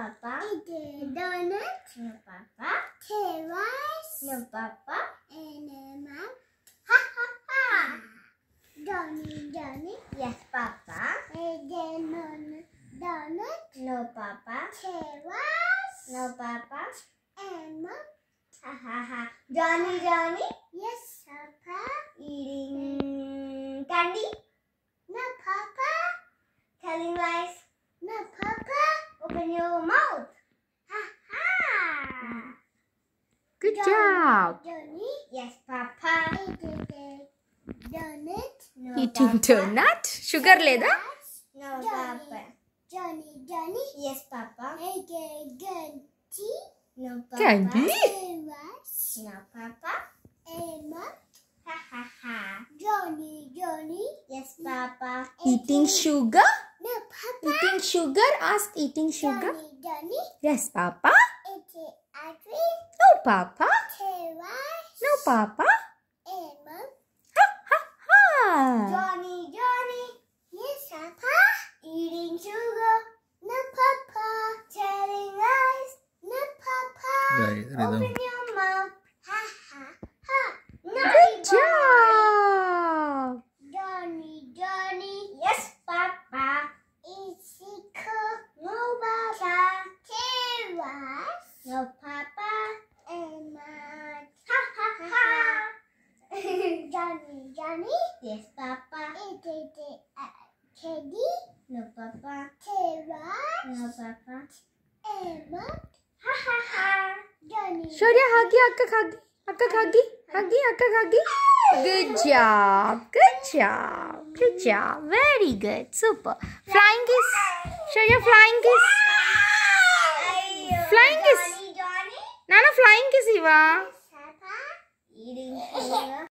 Papa. Eat a donut. No, Papa. Terrace. No, Papa. And a map. Ha ha ha. Johnny, Johnny. Yes, Papa. Eat a donut. Donut. No, Papa. Terrace. No, Papa. And map. Ha ha ha. Johnny, Johnny. Yes, Papa. Eating mm. candy. No, Papa. Telling lies. No, Papa. Open your mouth. Ha ha. Good job. Johnny. Yes, Papa. Donut. No, Eating Papa. donut. Sugar లేదా No, Johnny. Papa. Johnny, Johnny. Yes, Papa. Eat a candy. No, Papa. Candy? Terrace. No, Papa. And map. Ha ha ha. Johnny, Johnny. Yes, Papa. Eating sugar? No, Papa. Eating sugar? Ask eating sugar. Johnny, Johnny. Yes, Papa. Eat a ice No, Papa. Terrace. No, Papa. And. Ha, ha, ha. Johnny, Johnny. Yes, Papa. Eating sugar. No, Papa. Telling lies. No, Papa. Right, rhythm. Open your mouth. Ha ha ha. Good job. Johnny, Johnny. Yes, Papa. It's cool. No, Papa. Terrace. No, Papa. And map. Ha ha ha. Johnny, Johnny. Yes, Papa. It is a teddy. No, Papa. Terror. No, Papa. Emma. Ha ha ha. Johnny. Shaurya, huggy, akka huggy. Akka huggy. Huggy, akka huggy. Good job. Good job. Good job. Very good. Super. Flying kiss. Shaurya, flying kiss. Flying kiss. Nana, flying kiss, Eva.